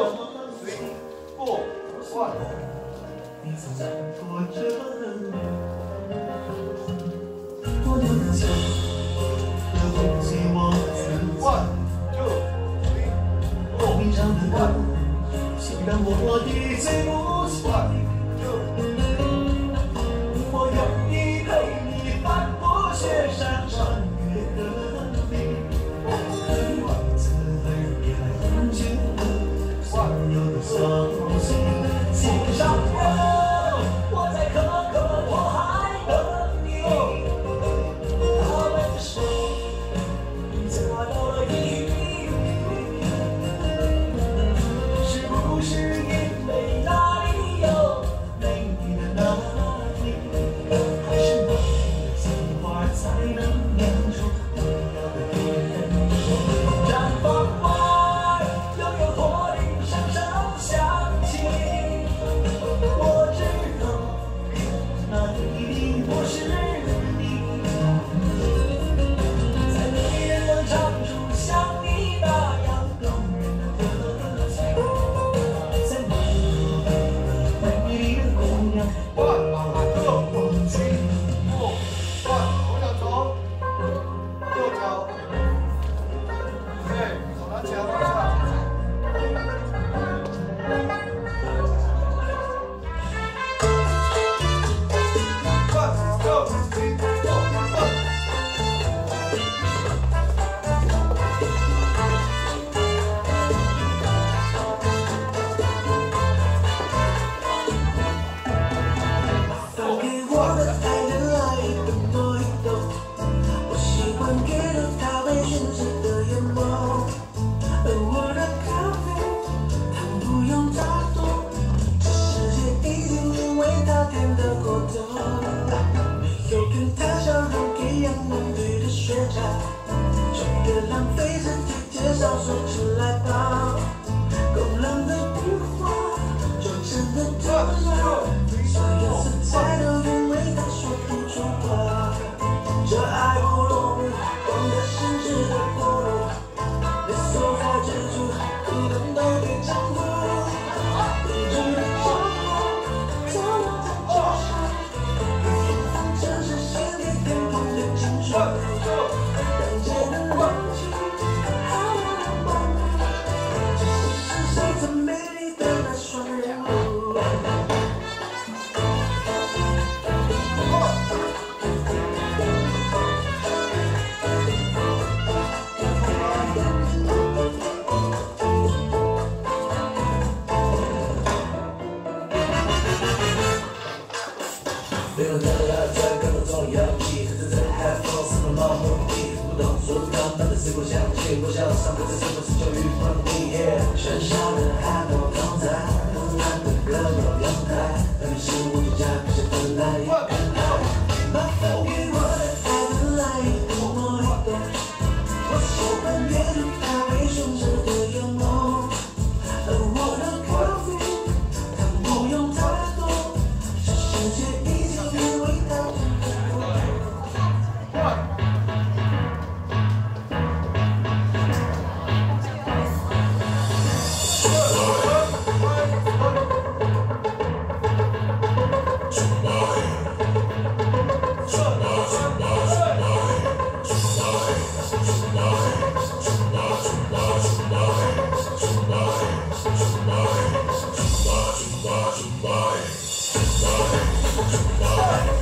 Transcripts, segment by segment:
过万。飞身，天上说起来吧。不相信，不潇上辈子是么是救。to buy, to buy, to buy.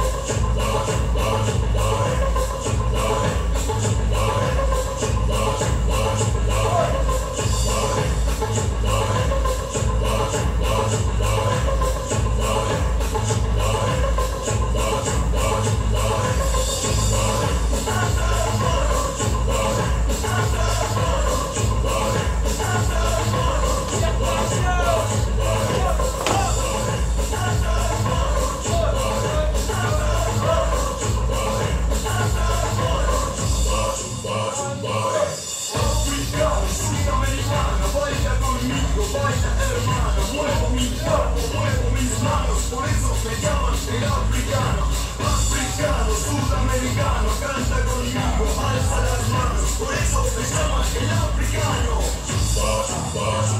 canta conmigo, alza las manos, por eso llama el africano. Zumba, zumba,